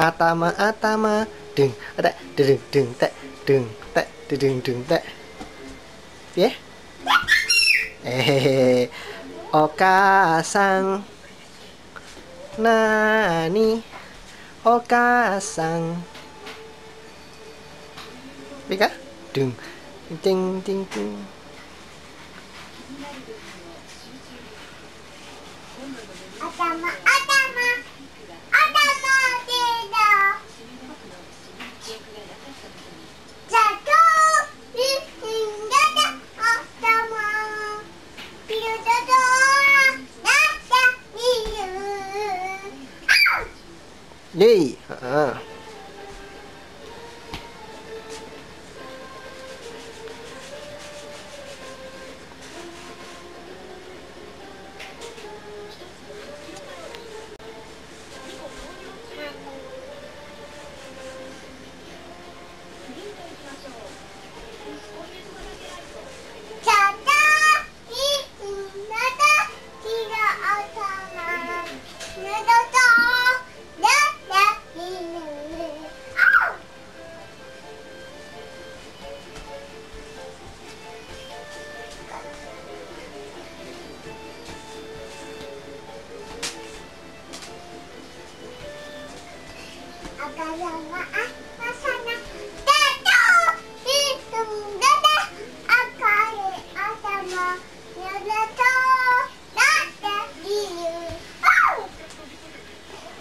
atama atama. Deng ada deng deng tek deng tek deng deng tek. Ya eh okasang nani. Okasang Pika? Deng ting ting ting. 頭頭耶，啊。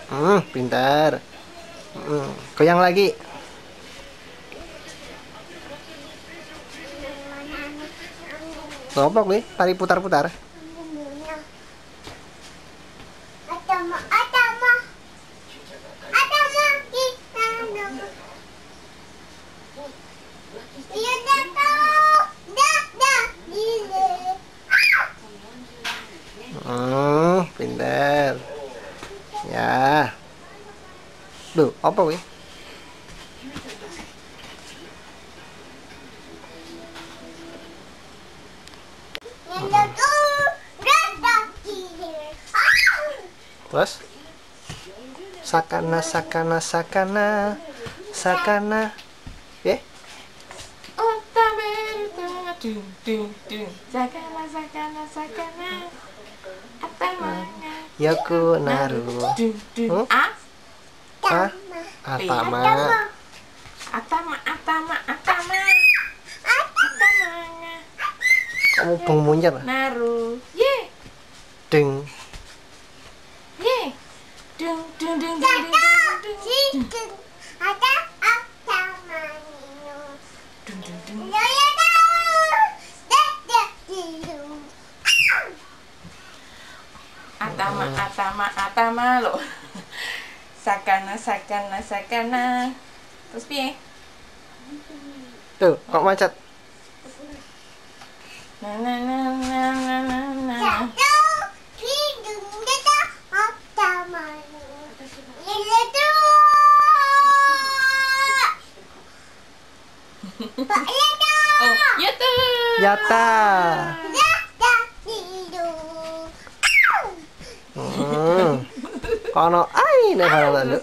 Hmm, pintar. Hmm, goyang lagi. Apa gue? Tari putar-putar. Atama Atama Ya. Duh, apa Au! Terus? Sakana, sakana, sakana, sakana. Ya? Sakana sakana sakana Atamanya Yoku naru. Hmm? A Ah, atama. Atama atama atama. Atamanya Kamu beng munyer. Naru. Ye. Deng. ye. Dung dung dung dung dung dung Chicken ada atamanya. Dung dung dung Atama atama atama lo Sakana sakana sakana Terus piye Tuh, kok macet? Na na na na na na na. Oh, ya tuh. Yata. この愛の体ぬ。ね